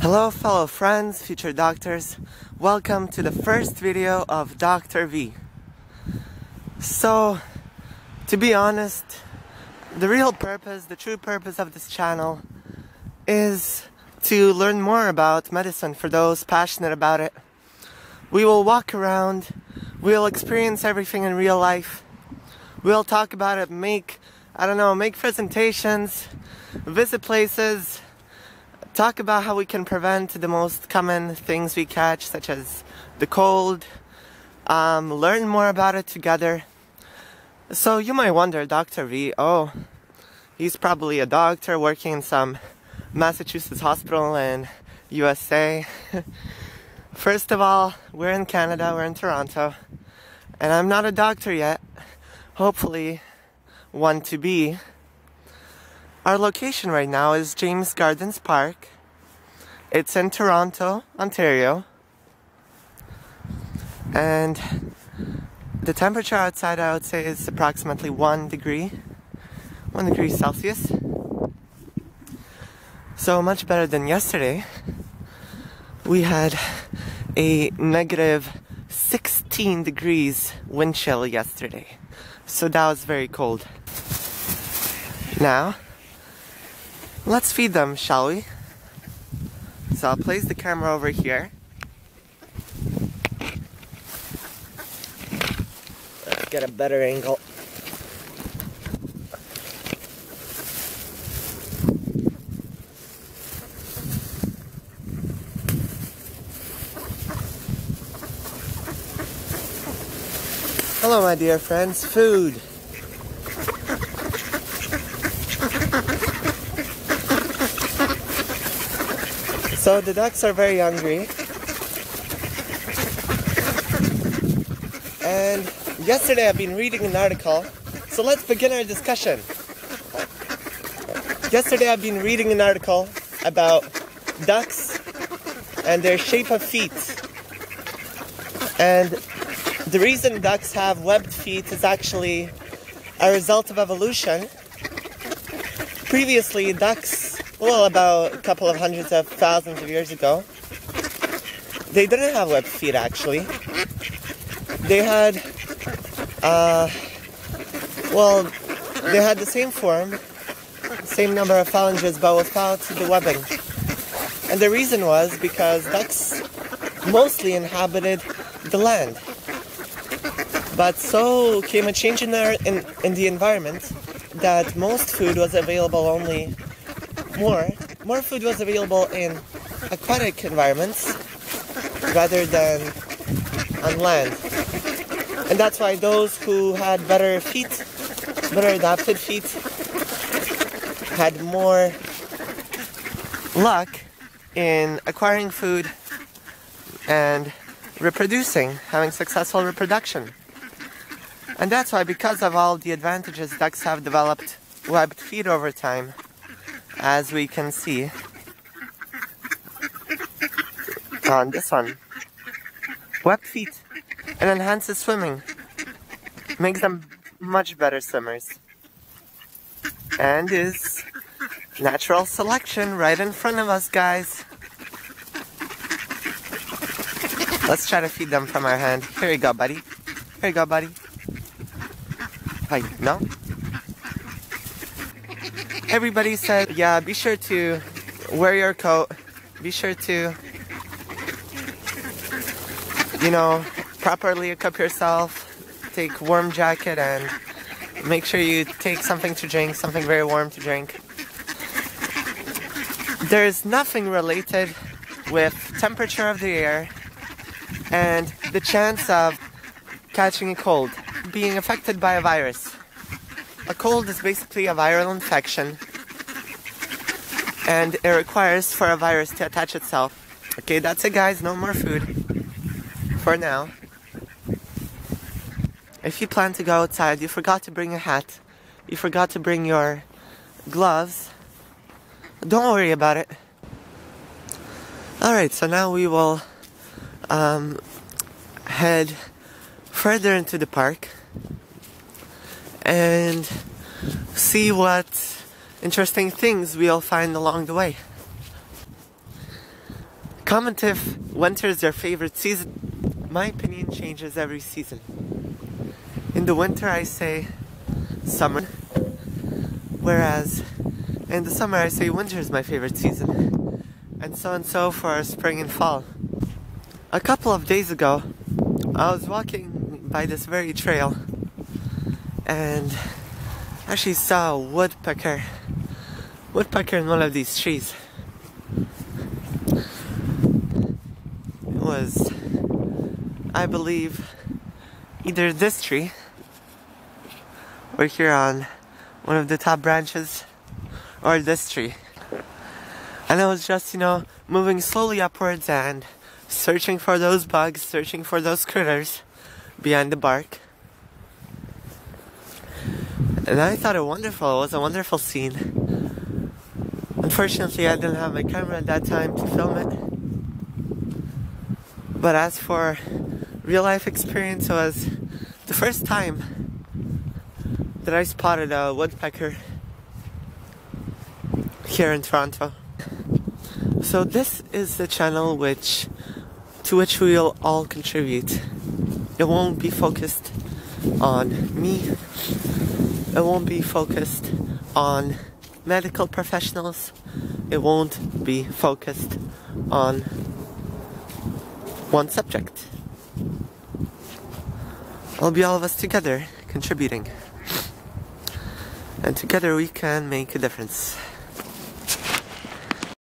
Hello fellow friends, future doctors. Welcome to the first video of Dr. V. So, to be honest, the real purpose, the true purpose of this channel is to learn more about medicine for those passionate about it. We will walk around, we'll experience everything in real life. We'll talk about it, make, I don't know, make presentations, visit places, talk about how we can prevent the most common things we catch, such as the cold, um, learn more about it together. So you might wonder, Dr. V, oh, he's probably a doctor working in some Massachusetts hospital in USA. First of all, we're in Canada, we're in Toronto, and I'm not a doctor yet. Hopefully, one to be. Our location right now is James Gardens Park. It's in Toronto, Ontario. And the temperature outside I would say is approximately 1 degree, 1 degree Celsius. So much better than yesterday. We had a negative 16 degrees wind chill yesterday. So that was very cold. Now, Let's feed them, shall we? So I'll place the camera over here. Let's get a better angle. Hello my dear friends, food. So the ducks are very hungry. And yesterday I've been reading an article. So let's begin our discussion. Yesterday I've been reading an article about ducks and their shape of feet. And the reason ducks have webbed feet is actually a result of evolution. Previously, ducks well, about a couple of hundreds of thousands of years ago. They didn't have web feet actually. They had, uh, well, they had the same form, same number of phalanges, but without the webbing. And the reason was because ducks mostly inhabited the land. But so came a change in, their, in, in the environment that most food was available only more, more food was available in aquatic environments rather than on land. And that's why those who had better feet, better adapted feet, had more luck in acquiring food and reproducing, having successful reproduction. And that's why, because of all the advantages ducks have developed webbed feet over time, as we can see on this one. Web feet and enhances swimming. Makes them much better swimmers. And is natural selection right in front of us, guys. Let's try to feed them from our hand. Here you go, buddy. Here you go, buddy. Hi, no? Everybody said, yeah, be sure to wear your coat. Be sure to, you know, properly equip yourself. Take warm jacket and make sure you take something to drink, something very warm to drink. There's nothing related with temperature of the air and the chance of catching a cold, being affected by a virus. A cold is basically a viral infection and it requires for a virus to attach itself. Okay, that's it guys, no more food for now. If you plan to go outside, you forgot to bring a hat, you forgot to bring your gloves, don't worry about it. Alright, so now we will um, head further into the park and see what interesting things we'll find along the way. Comment if winter is your favorite season. My opinion changes every season. In the winter, I say summer, whereas in the summer, I say winter is my favorite season, and so and so for spring and fall. A couple of days ago, I was walking by this very trail and actually saw a woodpecker woodpecker in one of these trees. It was, I believe, either this tree or here on one of the top branches or this tree. And I was just, you know, moving slowly upwards and searching for those bugs, searching for those critters behind the bark. And I thought it wonderful. It was a wonderful scene. Unfortunately, I didn't have my camera at that time to film it. But as for real life experience, it was the first time that I spotted a woodpecker here in Toronto. So this is the channel which to which we'll all contribute. It won't be focused on me. It won't be focused on medical professionals. It won't be focused on one subject. It'll be all of us together contributing. And together we can make a difference.